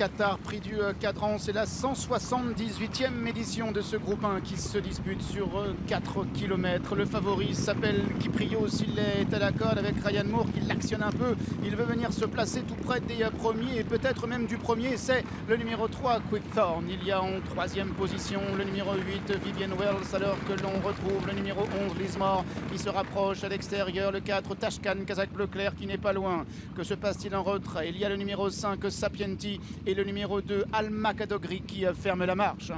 Qatar, prix du euh, cadran. C'est la 178e édition de ce groupe 1 qui se dispute sur 4 euh, km. Le favori s'appelle Kiprios. Il est à la corde avec Ryan Moore qui l'actionne un peu. Il veut venir se placer tout près des euh, premiers et peut-être même du premier. C'est le numéro 3, Quickthorn. Il y a en troisième position le numéro 8, Vivian Wells, alors que l'on retrouve le numéro 11, Lismore, qui se rapproche à l'extérieur. Le 4, Tashkan, Kazakh bleu clair, qui n'est pas loin. Que se passe-t-il en retrait? Il y a le numéro 5, Sapienti, le numéro 2, Al Makadogri, qui ferme la marche.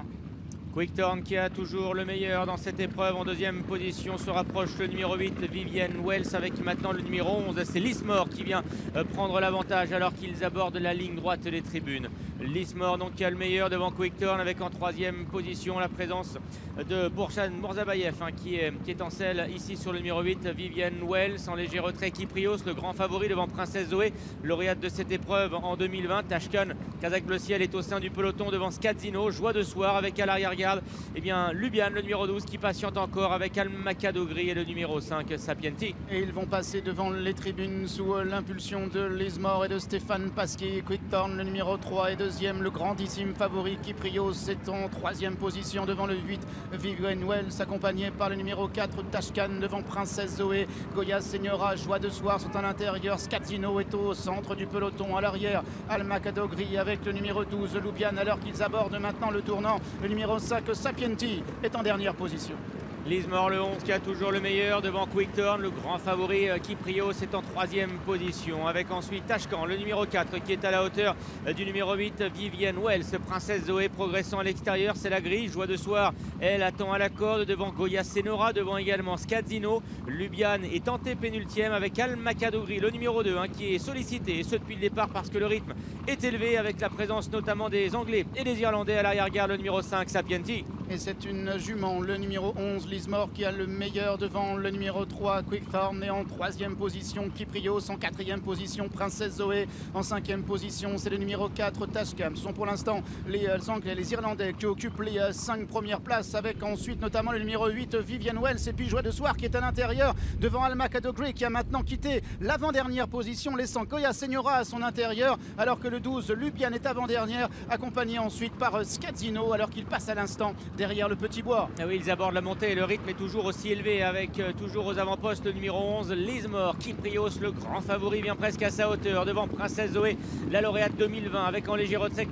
Quicktorn qui a toujours le meilleur dans cette épreuve. En deuxième position se rapproche le numéro 8, Vivienne Wells, avec maintenant le numéro 11. C'est Lismore qui vient euh, prendre l'avantage alors qu'ils abordent la ligne droite des tribunes. Lismore donc qui a le meilleur devant Quickturn avec en troisième position la présence de Bourchan Mourzabayev hein, qui, est, en selle ici sur le numéro 8, Vivienne Wells en léger retrait Kiprios, le grand favori devant Princesse Zoé, lauréate de cette épreuve en 2020. Tashkan, Kazakh Bleu Ciel est au sein du peloton devant Skadzino, joie de soir avec à l'arrière et eh bien, Lubian, le numéro 12, qui patiente encore avec Al Makadogri et le numéro 5, Sapienti. Et ils vont passer devant les tribunes sous l'impulsion de Lismore et de Stéphane Pasquier. Le numéro 3 et deuxième, le grandissime favori Kiprios c'est en troisième position devant le 8, Vivienne Wells, accompagné par le numéro 4, Tashkan devant Princesse Zoé. Goya Senyora, Joie de Soir sont à l'intérieur. Scatino est au centre du peloton. À l'arrière, Al Makadogri avec le numéro 12, Lubian, alors qu'ils abordent maintenant le tournant. Le numéro 5, que Sapienti est en dernière position. Lismore le 11 qui a toujours le meilleur devant Quickturn, le grand favori euh, Kiprio c'est en troisième position avec ensuite Tashkan le numéro 4 qui est à la hauteur euh, du numéro 8 Vivienne Wells, Princesse Zoé progressant à l'extérieur, c'est la grille, joie de soir, elle attend à la corde devant Goya Senora, devant également Scadzino, Lubian est tenté pénultième avec Al Makadogri le numéro 2 hein, qui est sollicité et ce depuis le départ parce que le rythme est élevé avec la présence notamment des Anglais et des Irlandais à l'arrière-garde le numéro 5 Sapienti. C'est une jument, le numéro 11 Lismore qui a le meilleur devant le numéro 3 Quickthorn et en troisième position Kiprios, en quatrième position Princesse Zoé, en cinquième position c'est le numéro 4 Tashkam. Ce sont pour l'instant les euh, Anglais, les Irlandais qui occupent les euh, cinq premières places avec ensuite notamment le numéro 8 Vivian Wells et puis Joie de Soir qui est à l'intérieur devant Alma Kadogri qui a maintenant quitté l'avant-dernière position laissant Koya Senora à son intérieur alors que le 12 Lubian est avant-dernière accompagné ensuite par euh, Scazino alors qu'il passe à l'instant derrière le petit bois. Ah ils abordent la montée et le rythme est toujours aussi élevé avec euh, toujours aux avant-postes le numéro 11, Lismore. Kiprios, le grand favori, vient presque à sa hauteur devant Princesse Zoé, la lauréate 2020 avec en léger retrait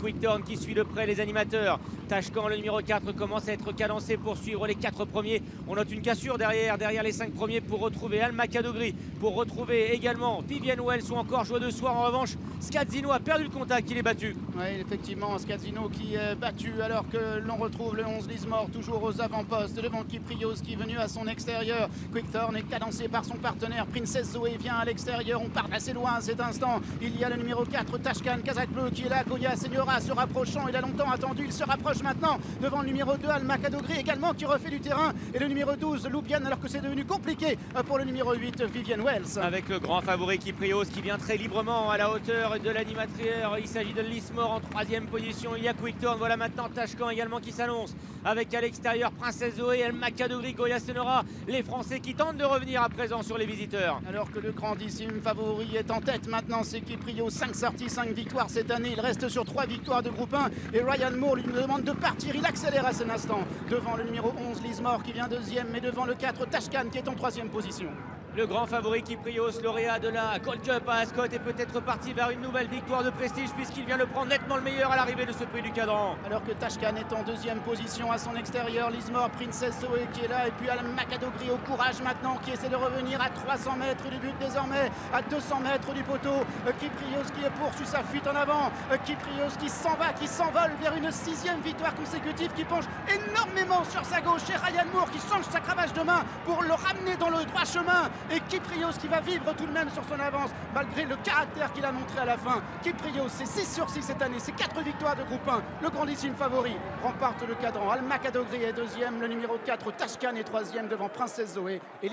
qui suit de près les animateurs. Tashkan, le numéro 4, commence à être cadencé pour suivre les 4 premiers. On note une cassure derrière, derrière les 5 premiers pour retrouver Alma Kadogri, pour retrouver également Vivienne Wells ou encore Joie de Soir. En revanche, Scadzino a perdu le contact, il est battu. Oui, effectivement, Scadzino qui est battu alors que l'on retrouve le 11 Lismore toujours aux avant-postes devant Kiprios qui est venu à son extérieur. Quickthorn est cadencé par son partenaire. Princess Zoé vient à l'extérieur. On part assez loin à cet instant. Il y a le numéro 4, Tashkan, Kazakh Bleu qui est là. Goya Senyora se rapprochant. Il a longtemps attendu. Il se rapproche maintenant devant le numéro 2, Al Makadogri également qui refait du terrain. Et le numéro 12, Loubian, alors que c'est devenu compliqué pour le numéro 8, Vivienne Wells. Avec le grand favori Kiprios qui vient très librement à la hauteur de l'animatrière. Il s'agit de Lismore en troisième position. Il y a Quickturn. Voilà maintenant Tashkan également qui s'annonce avec à l'extérieur Princesse Zoé, El Macadogri, Goya Senora. Les Français qui tentent de revenir à présent sur les visiteurs. Alors que le grandissime favori est en tête maintenant, c'est Kiprio. 5 sorties, 5 victoires cette année. Il reste sur 3 victoires de groupe 1. Et Ryan Moore lui demande de partir. Il accélère à cet instant devant le numéro 11, Lismore qui vient deuxième, mais devant le 4, Tashkan qui est en troisième position. Le grand favori Kiprios, lauréat de la Gold Cup à Ascot, est peut-être parti vers une nouvelle victoire de prestige puisqu'il vient de prendre nettement le meilleur à l'arrivée de ce prix du cadran. Alors que Tashkan est en deuxième position à son extérieur, Lismore, Princess Zoé qui est là et puis Al Macadogri au courage maintenant qui essaie de revenir à 300 mètres du but désormais, à 200 mètres du poteau. Euh, Kiprios qui poursuit sa fuite en avant. Euh, Kiprios qui s'en va, qui s'envole vers une sixième victoire consécutive qui penche énormément sur sa gauche. Et Ryan Moore qui change sa cravache de main pour le ramener dans le droit chemin et Kiprios qui va vivre tout de même sur son avance malgré le caractère qu'il a montré à la fin. Kiprios c'est 6 sur 6 cette année, c'est 4 victoires de groupe 1. Le grandissime favori remporte le cadran. Al Makadogri est deuxième, le numéro 4 Tashkan est troisième devant Princesse Zoé et